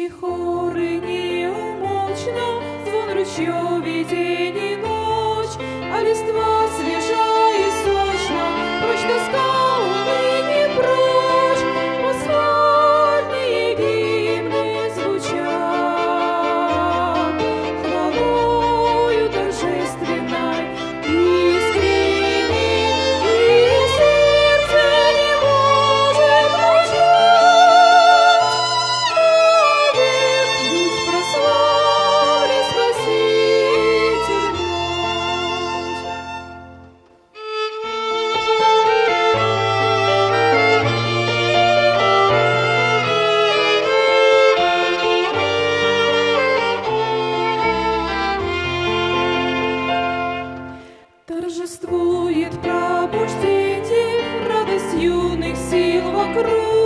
Птичі хори ні умовчно, звон не відініно. Торжествует пробуждение, радость юных сил вокруг.